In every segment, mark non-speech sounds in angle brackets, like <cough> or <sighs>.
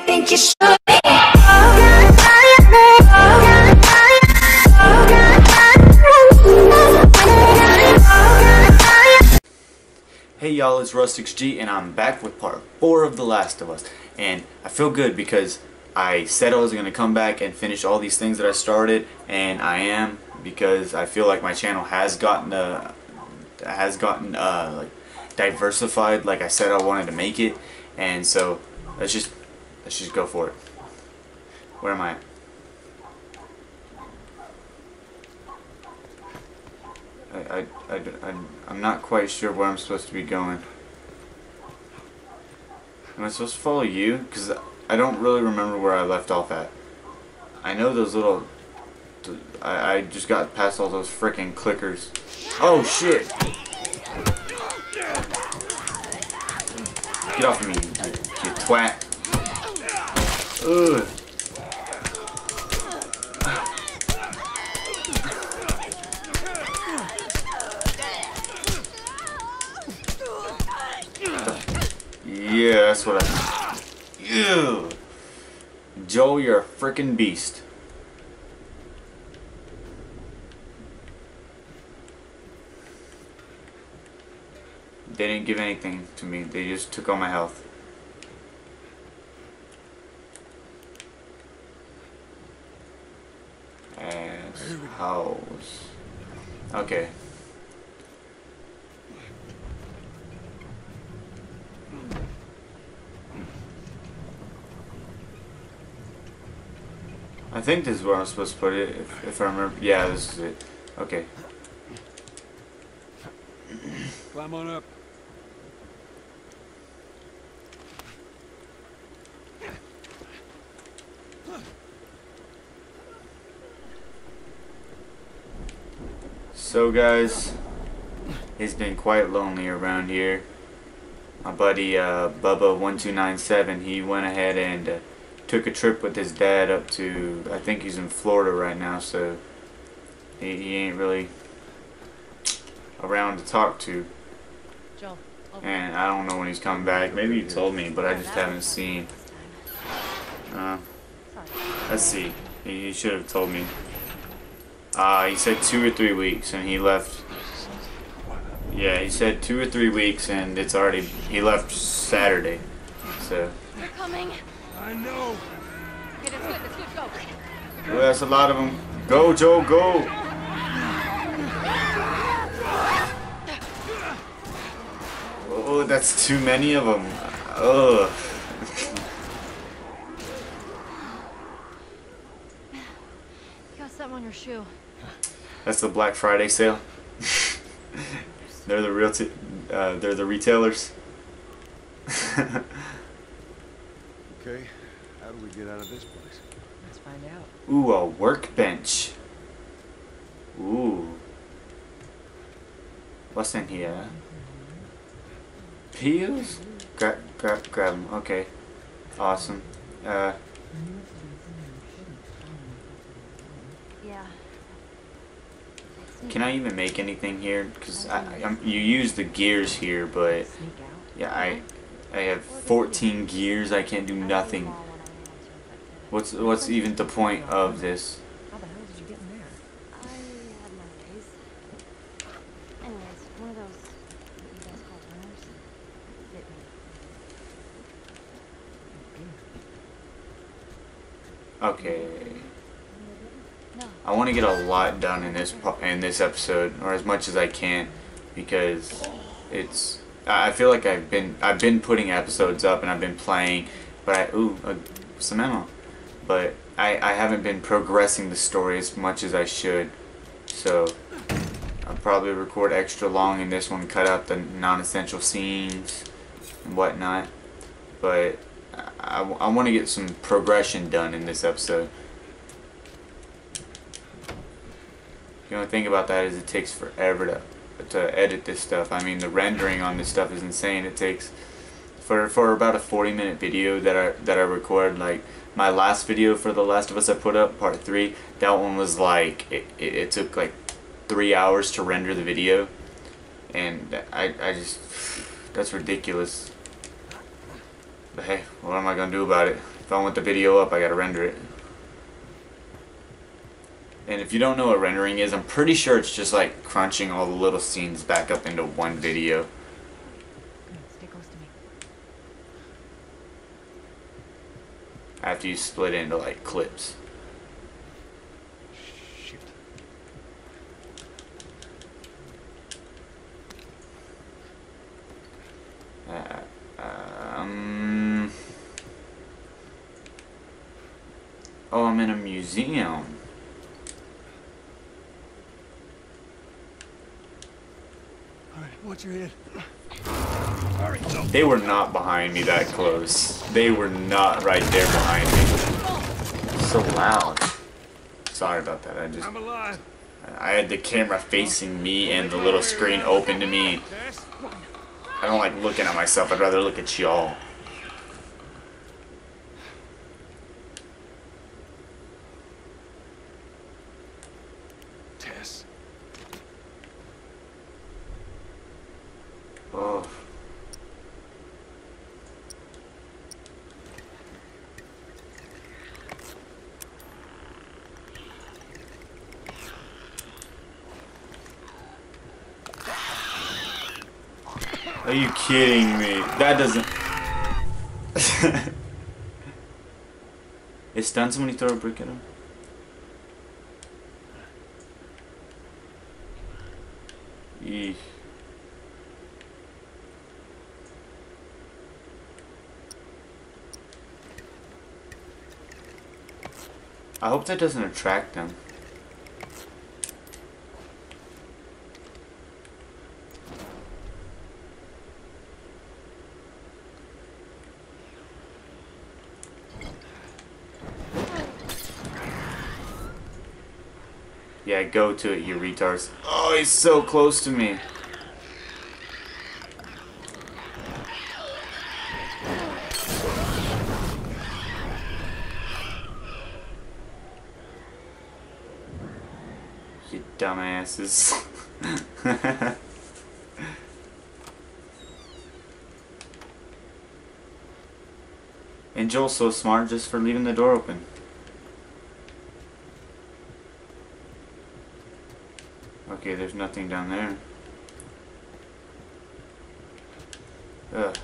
think you should. Hey y'all, it's Russtix G and I'm back with part 4 of The Last of Us. And I feel good because I said I was going to come back and finish all these things that I started and I am because I feel like my channel has gotten uh, has gotten uh, like diversified like I said I wanted to make it and so let's just let's just go for it. Where am I? I, I, I, I'm not quite sure where I'm supposed to be going. Am I supposed to follow you? Because I don't really remember where I left off at. I know those little... I, I just got past all those freaking clickers. Oh, shit! Get off of me, you, you twat. Ugh. Yeah, that's what I. Ew. Joel, you're a freaking beast. They didn't give anything to me. They just took all my health. As house. Okay. I think this is where I'm supposed to put it, if, if I remember. Yeah, this is it. Okay. Climb on up. So guys, it's been quite lonely around here. My buddy uh, Bubba1297, he went ahead and uh, took a trip with his dad up to, I think he's in Florida right now, so he, he ain't really around to talk to. Joel. And I don't know when he's coming back. Maybe he told me, but I just haven't seen. Uh, let's see. He, he should have told me. Uh, he said two or three weeks, and he left. Yeah, he said two or three weeks, and it's already. He left Saturday. So, They're coming. I know. Okay, that's good. That's good. Go. well, that's a lot of them. Go, Joe, go! Oh, that's too many of them. Ugh. You got something on your shoe. That's the Black Friday sale. <laughs> they're the real. T- uh, they're the retailers. <laughs> Okay, how do we get out of this place? Let's find out. Ooh, a workbench. Ooh. What's in here? Peels? Grab, grab, grab them. Okay. Awesome. Uh, Yeah. can I even make anything here? Because I, I'm, you use the gears here, but yeah, I, I have 14 gears. I can't do nothing. What's what's even the point of this? How the hell did you get in there? I had my ways. Anyways, one of those what you guys call runners bit me. Okay. I want to get a lot done in this in this episode, or as much as I can, because it's. I feel like I've been I've been putting episodes up and I've been playing, but I ooh uh, some ammo, but I I haven't been progressing the story as much as I should, so I'll probably record extra long in this one, cut out the non-essential scenes and whatnot, but I, I, want to get some progression done in this episode. The only thing about that is it takes forever to to edit this stuff. I mean, the rendering on this stuff is insane. It takes for for about a 40 minute video that I that I record. Like my last video for The Last of Us I put up, part three. That one was like it, it, it took like three hours to render the video, and I I just <sighs> that's ridiculous. But hey, what am I gonna do about it? If I want the video up, I gotta render it. And if you don't know what rendering is, I'm pretty sure it's just like crunching all the little scenes back up into one video. After you split into like clips. Shit. Uh, um, oh, I'm in a museum. Right, watch your head. They were not behind me that close. They were not right there behind me. So loud. Sorry about that. I just I'm alive. I had the camera facing me and the little screen open to me. I don't like looking at myself. I'd rather look at y'all. Tess. Oh. Are you kidding me? That doesn't. it stuns when you throw a brick at him. Eesh. I hope that doesn't attract them. Yeah, go to it, you retards. Oh, he's so close to me. You dumbasses. <laughs> and Joel's so smart just for leaving the door open. Okay, there's nothing down there. Ugh.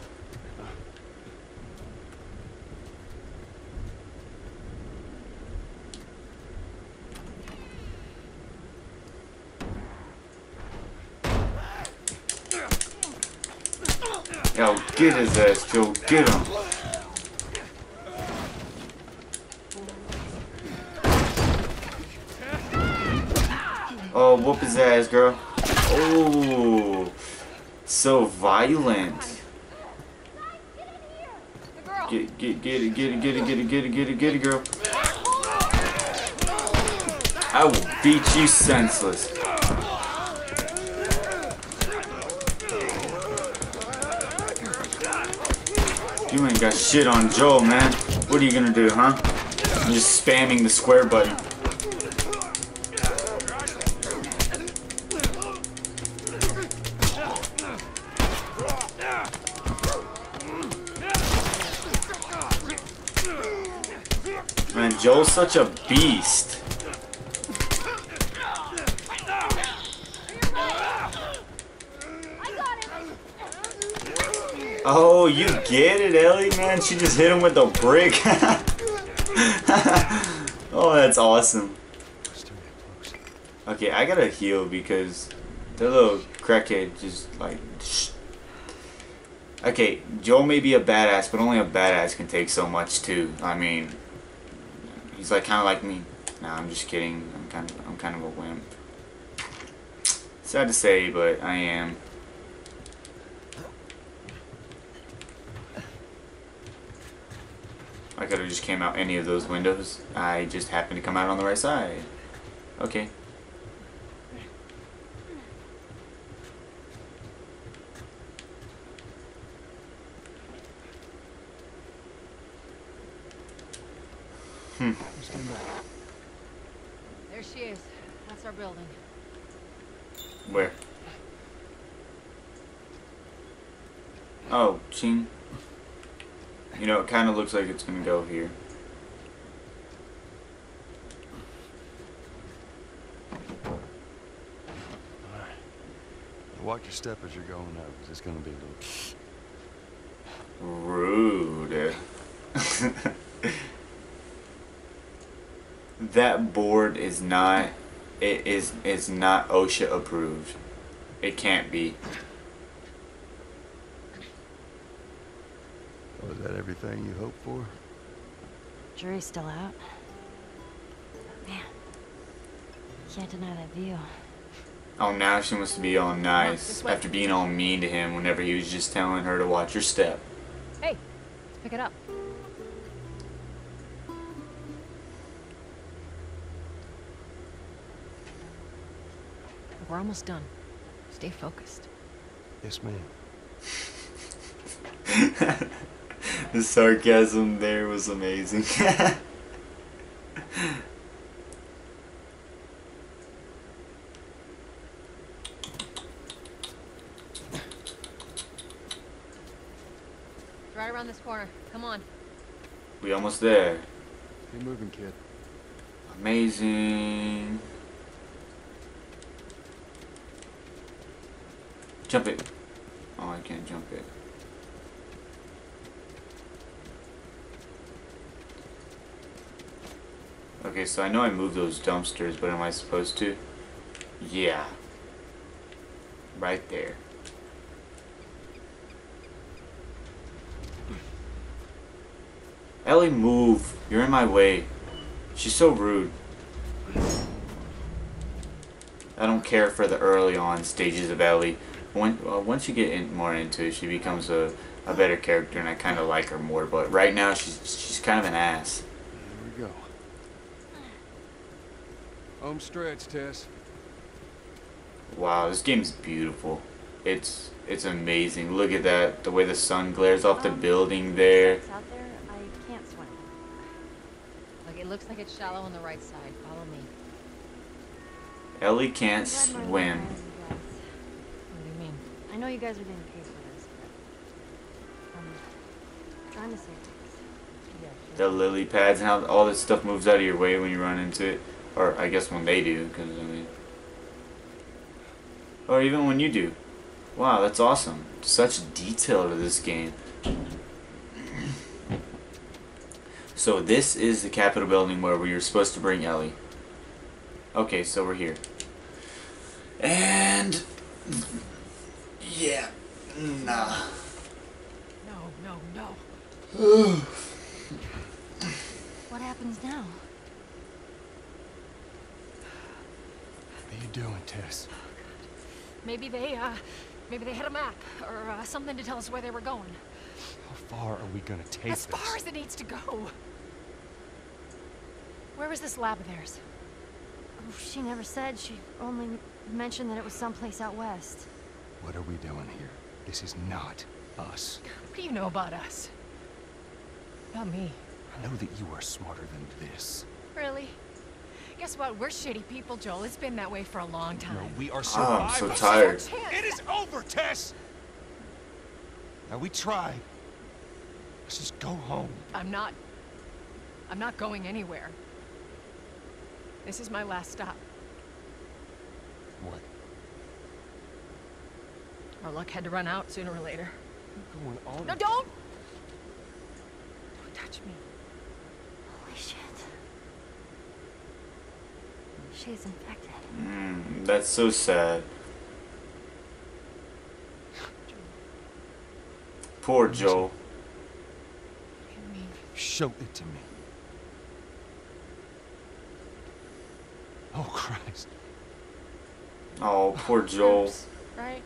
Yo, get his ass, Joe. Get him. Whoop his ass, girl. Oh, so violent. Get, get, get it, get it, get it, get it, get it, get it, get it, girl. I will beat you senseless. You ain't got shit on Joel, man. What are you gonna do, huh? I'm just spamming the square button. Man, Joel's such a beast. Oh, you get it, Ellie, man. She just hit him with a brick. <laughs> oh, that's awesome. Okay, I gotta heal because the little crackhead just like. Okay, Joel may be a badass, but only a badass can take so much too. I mean, he's like kind of like me. Nah, I'm just kidding. I'm kind of I'm kind of a wimp. Sad to say, but I am. I could have just came out any of those windows. I just happened to come out on the right side. Okay. Hmm. Stand back. There she is. That's our building. Where? Oh, Ching. You know, it kind of looks like it's gonna go here. Watch your step as you're going up, 'cause it's gonna be a little... Rude. that board is not. It is is not OSHA approved. It can't be. Was that everything you hoped for? Jury's still out. Oh, man, can't deny that view. Oh, now she wants to be all nice this after being all mean to him whenever he was just telling her to watch her step. Hey, let's pick it up. We're almost done. Stay focused. Yes, ma'am. <laughs> the sarcasm there was amazing. <laughs> Right around this corner. Come on. we almost there. Keep moving, kid. Amazing. Jump it. Oh, I can't jump it. Okay, so I know I moved those dumpsters, but am I supposed to? Yeah. Right there. Ellie, move. You're in my way. She's so rude. I don't care for the early on stages of Ellie. When, once you get in, more into it, she becomes a, a better character, and I kind of like her more. But right now, she's she's kind of an ass. Here we go. Home stretch, Tess. Wow, this game's beautiful. It's it's amazing. Look at that, the way the sun glares off the Um, building there. It's out there. I can't swim. Look, it looks like it's shallow on the right side. Follow me. Ellie can't I'm glad my swim. wife has you guys. What do you mean? I know you guys are getting paid for this, but I'm trying to save things. The lily pads and how all this stuff moves out of your way when you run into it, or I guess when they do, because I mean, or even when you do. Wow, that's awesome. Such detail to this game. So this is the Capitol building where we were supposed to bring Ellie. Okay, so we're here. And yeah, nah. No, no, no. <sighs> What happens now? What are you doing, Tess? Maybe they, uh, maybe they had a map or uh, something to tell us where they were going. How far are we gonna take As far as it needs to go. Where was this lab of theirs? Oh, she never said. She only mentioned that it was someplace out west. What are we doing here? This is not us. What do you know about us? About me? I know that you are smarter than this. Really? Guess what? We're shitty people, Joel. It's been that way for a long time. No, we are Oh, I'm so tired. This is our chance. It is over, Tess! Now we try. Let's just go home. I'm not. I'm not going anywhere. This is my last stop. What? Our luck had to run out sooner or later. Going on? No, don't! Don't touch me. Holy shit. She's infected. Mm, that's so sad. Poor Joel. What do you mean? Show it to me. Oh, Christ. Oh, poor Joel. Oops, Right?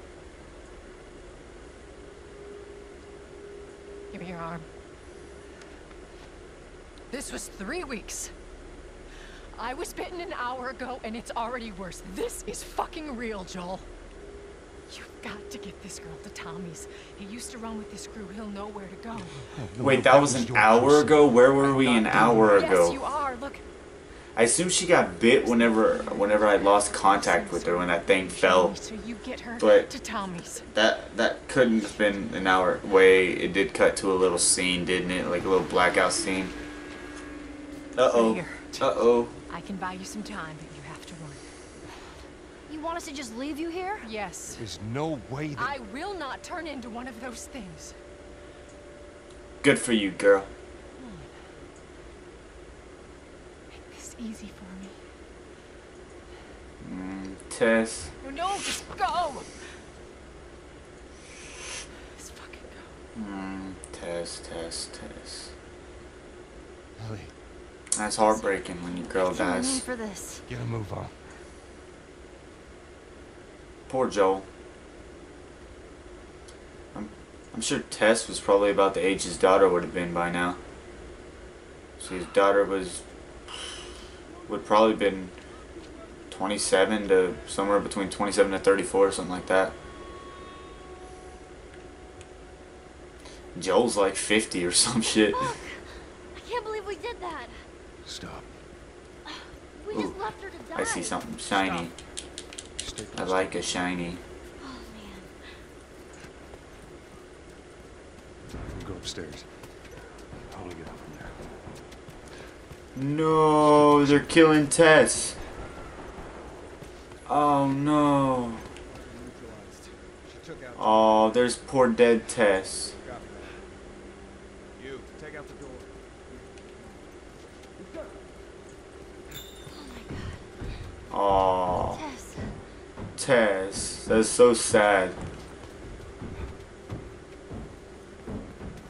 Give me your arm. This was three weeks. I was bitten an hour ago, and it's already worse. This is fucking real, Joel. You've got to get this girl to Tommy's. He used to run with this crew. He'll know where to go. No, no, Wait, that was an hour person. ago? Where were we I'm an hour doing Yes, ago? you are. Look, I assume she got bit whenever whenever I lost contact with her when that thing fell. So you get her But- to Tommy's. That that couldn't have been an hour away. It did cut to a little scene, didn't it? Like a little blackout scene. Uh oh. Uh oh. I can buy you some time, but you have to run. You want us to just leave you here? Yes. There's no way that... I will not turn into one of those things. Good for you, girl. Make this easy for me. Mm, Tess. No, no, just go! Just fucking go. Mm, Tess, Tess, Tess. Ellie, That's heartbreaking when your girl dies. for this. get a move on. Poor Joel. I'm, I'm sure Tess was probably about the age his daughter would have been by now. So his daughter was would probably been 27 to somewhere between 27 to 34 or something like that. Joel's like 50 or <laughs> some shit. Look! I can't believe we did that. Stop. We just Ooh, left her to die. I see something shiny. I like a shiny. Oh man. We'll go upstairs. Totally get out from there. No, they're killing Tess. Oh no. She took out Oh, there's poor dead Tess. you. Take out the door. Oh, Tess. Tess. That's so sad.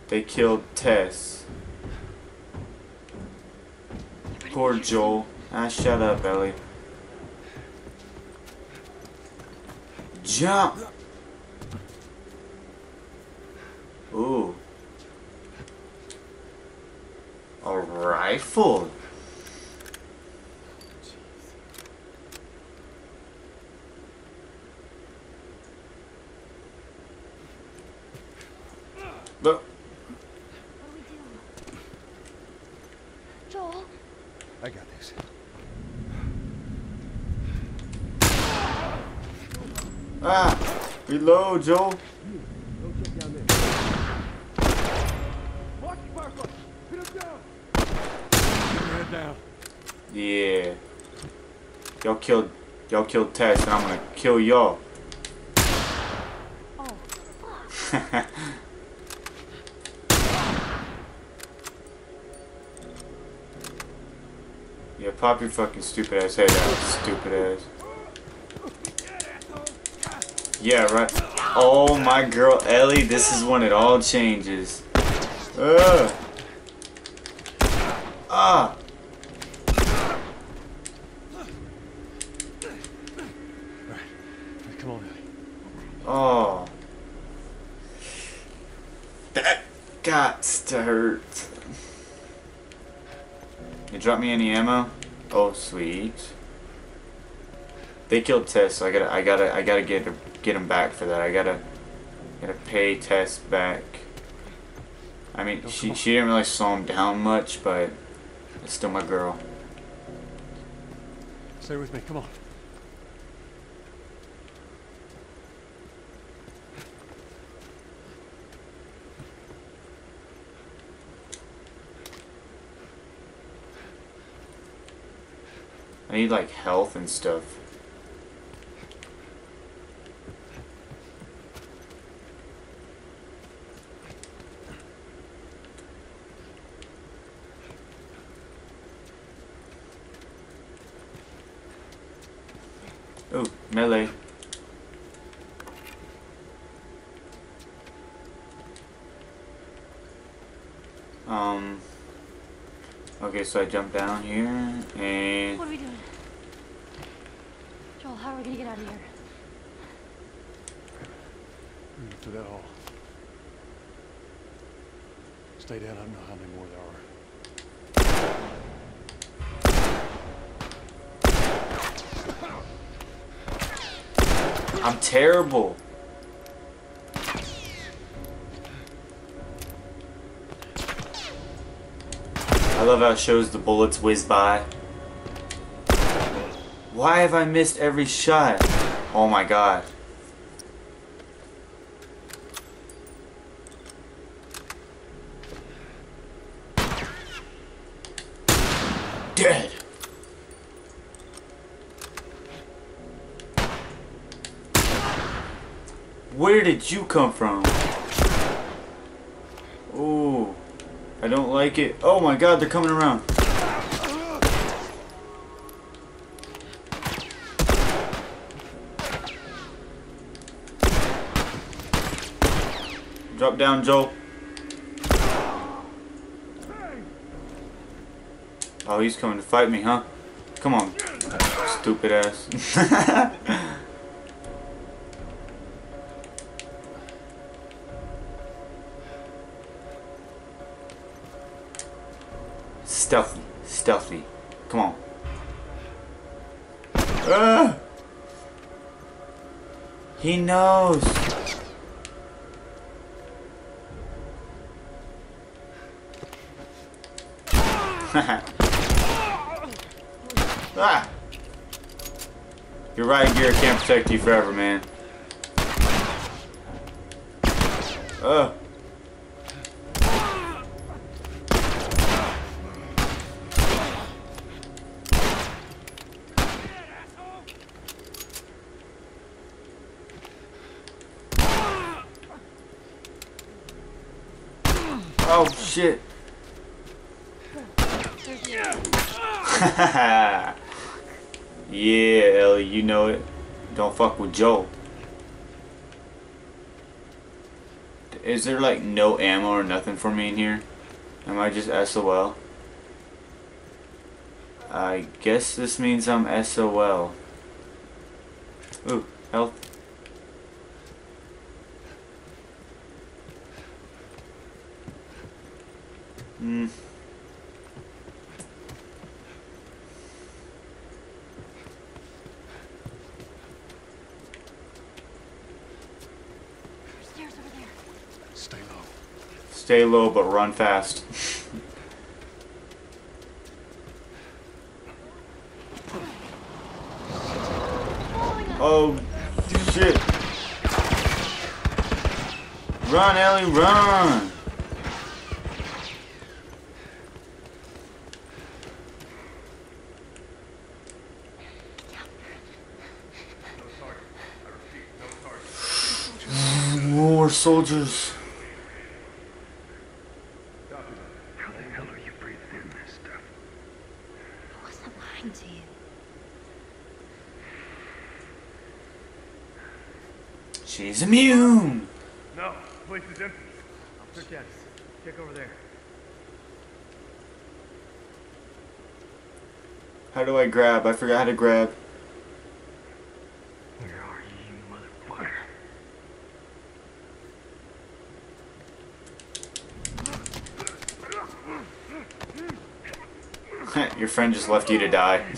They killed Tess. Poor Joel. Ah, shut up, Ellie. Jump! Ooh. A rifle. But What do we do? Joel. I got this. ah, reload, Joel. Keep your head down. Yeah. Y'all killed, y'all killed Tess, and I'm gonna kill y'all. Oh, fuck. yeah, pop your fucking stupid ass head out, stupid ass. Yeah, right. Oh my girl Ellie, this is when it all changes. Ugh. Ah. All right, come on, Ellie. Oh. That got to hurt. You drop me any ammo? Oh, sweet. They killed Tess, so I gotta, I gotta, I gotta get, get him back for that. I gotta, gotta pay Tess back. I mean, she, she didn't really slow him down much, but it's still my girl. Stay with me. Come on. I need like health and stuff. Ooh, melee. Um. Okay, so I jump down here and. What are we doing? Joel, how are we gonna get out of here? Move through that hall. Stay down. I don't know how many more there are. I'm terrible. I love how it shows the bullets whiz by. Why have I missed every shot? Oh my god. Dead. Where did you come from? Ooh. I don't like it. Oh my god, they're coming around. Drop down, Joel. Oh, he's coming to fight me, huh? Come on, stupid ass. <laughs> Stealthy, stealthy. Come on. Ah! He knows. <laughs> ah! Your riot gear can't protect you forever, man. Ugh. Oh shit. <laughs> yeah, Ellie, you know it. Don't fuck with Joe. Is there like no ammo or nothing for me in here? Am I just SOL? I guess this means I'm SOL. Ooh, health. Stay low. Stay low but run fast. <laughs> oh shit. Run Ellie, run! More soldiers. How the hell are you breathing in this stuff? I wasn't lying to you. She's immune. No, the place is empty. Officer Jess, check over there. How do I grab? I forgot how to grab. Where are you, you motherfucker? Your friend just left you to die. <laughs>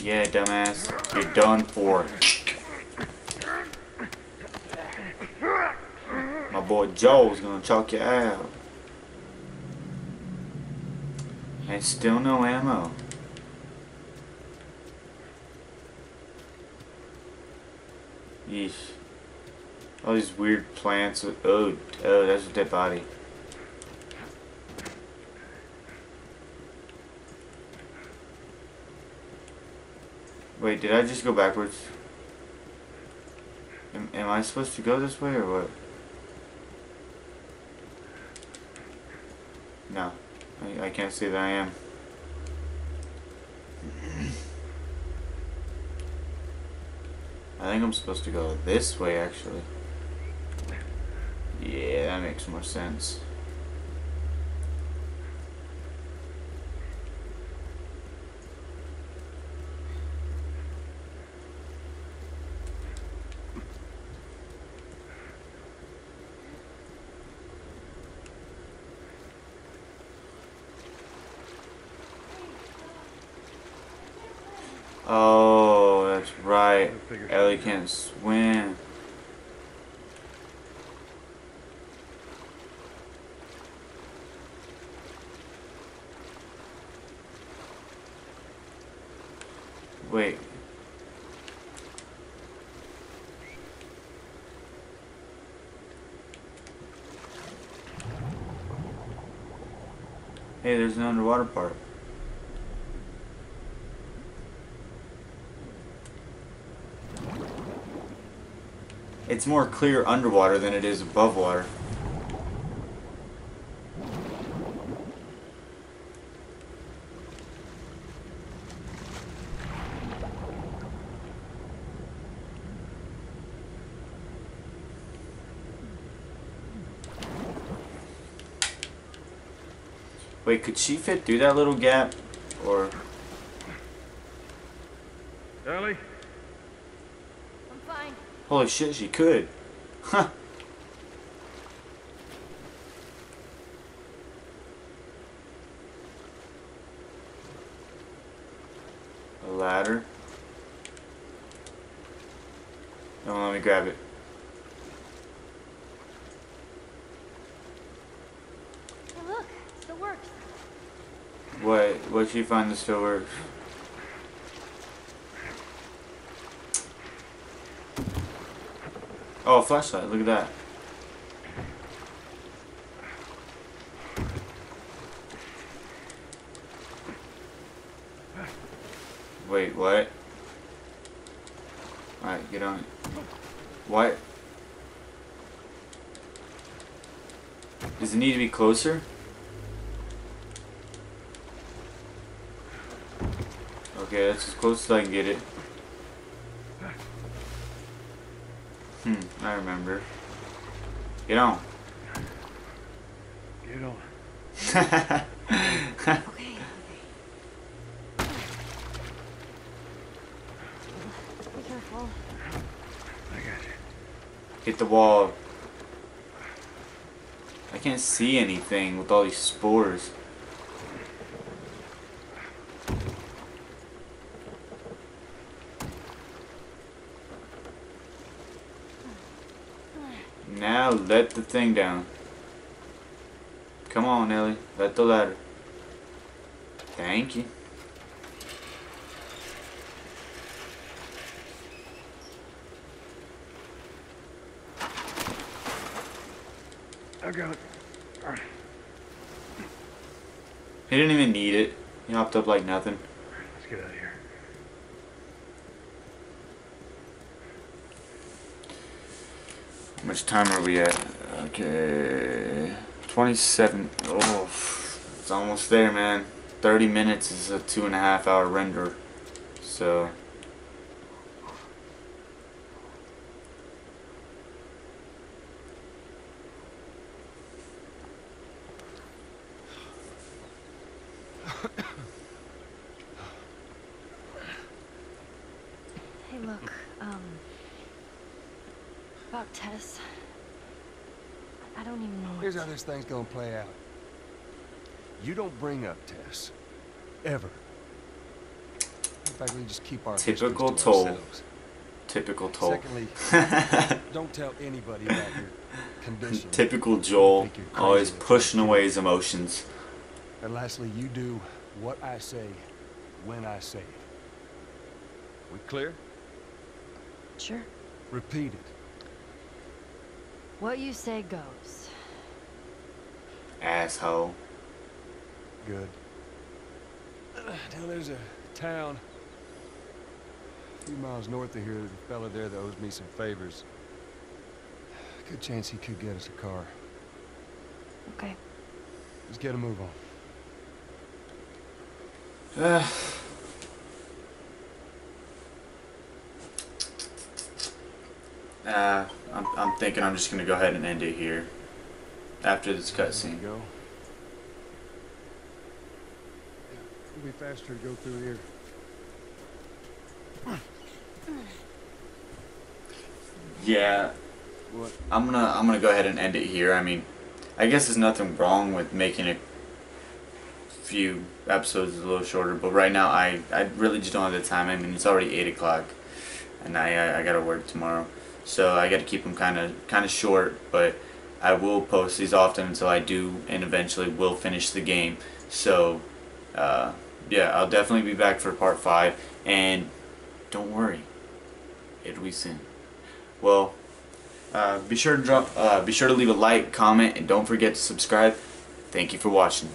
yeah, dumbass. You're done for. My boy Joe's gonna chalk you out. And still no ammo. Yeesh. All these weird plants with oh oh that's a dead body. Wait, did I just go backwards? Am, am I supposed to go this way or what? No. I, I can't say that I am. I think I'm supposed to go this way actually. Yeah, that makes more sense. Oh, right. Ellie can't swim. Wait. Hey, there's an underwater part. It's more clear underwater than it is above water. Wait, could she fit through that little gap? Or Ellie? I'm fine. Holy shit, she could. Huh. A ladder. Don't let me grab it. Hey, look, still works. What? What she find that still works? Oh, flashlight. Look at that. Wait, what? Alright, get on it. What? Does it need to be closer? Okay, that's as close as I can get it. Hmm, I remember. Get on. Get on. Okay, okay. Be careful. I got you. Hit the wall. I can't see anything with all these spores. Now let the thing down. Come on, Ellie. Let the ladder. Thank you. I got it. Alright, He didn't even need it. He hopped up like nothing. let's get out of here. How much time are we at? Okay. 27. Oh, it's almost there, man. 30 minutes is a two and a half hour render. So. Hey, look, um. About Tess. I- I don't even know what Here's to- how this thing's gonna play out. You don't bring up Tess. Ever. In fact, we just keep our Typical to Toll. ourselves. Typical Toll. Secondly, <laughs> don't tell anybody about your condition. Typical Joel. Think you're crazy Always pushing away his emotions. And lastly, you do what I say when I say it. We clear? Sure. Repeat it. What you say goes. Asshole. Good. Now there's a town a few miles north of here. There's a fella there that owes me some favors. Good chance he could get us a car. Okay. Let's get a move on. Uh, uh, I'm, I'm thinking I'm just gonna go ahead and end it here. After this cutscene. go. It'll be faster to go through here. Yeah, What? I'm gonna I'm gonna go ahead and end it here. I mean, I guess there's nothing wrong with making a few episodes a little shorter, but right now I I really just don't have the time. I mean, it's already eight o'clock. and I I, I got to work tomorrow, so I got to keep them kind of kind of short. But I will post these often until I do, and eventually will finish the game. So uh, yeah, I'll definitely be back for part five, and don't worry, it'll be soon. Well. Uh, be sure to drop, uh, be sure to leave a like, comment, and don't forget to subscribe. Thank you for watching.